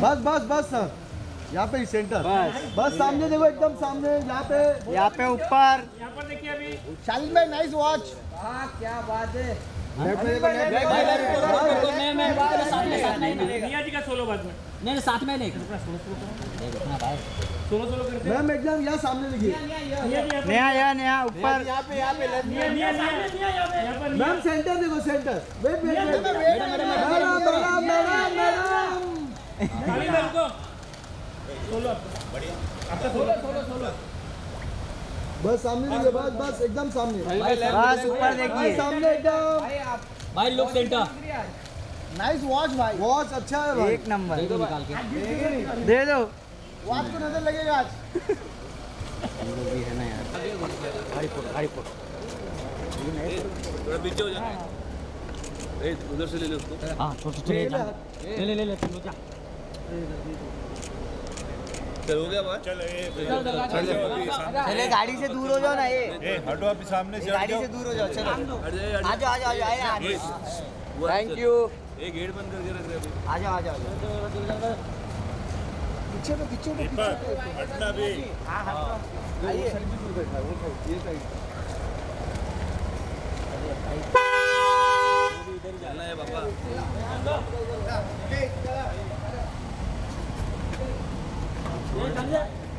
बस बस बस सर यहाँ पे सेंटर बस बस सामने देखो एकदम सामने यहाँ पे यहाँ पे ऊपर शालिन भाई नाइस वॉच क्या बात है साथ में साथ में नहीं निया जी का सोलो बाद में नहीं साथ में नहीं सोलो सोलो करते मैम एकदम यहाँ सामने देखिए निया नया ऊपर यहाँ पे यहाँ पे यहाँ पर मैम सेंटर देखो सेंटर वेट वेट वेट बस सामने बस बस एकदम सामने। बस ऊपर देखिए। सामने एकदम। भाई लोग सेंटर नाइस वॉच भाई। वॉच अच्छा है भाई। एक नंबर। निकाल के। दे दो। वॉच को नज़र लगेगा आज। थोड़ा पीछे हो जा ए, उधर से ले ले उसको। हाँ छोटे छोटे ले ले। ले ले तुम लोग जा। चल हो गया बात चले गाड़ी से दूर हो जाओ ना ये हटो अभी सामने से गाड़ी से दूर हो जाओ चलो। आ जाओ आ जाओ आ जाओ थैंक यू ये गेट बंद करके रख रहे अभी। आ जाओ आ जाओ पीछे तो पीछे तो दीपक हटना भी। चलना है। पापा ये Hãy subscribe cho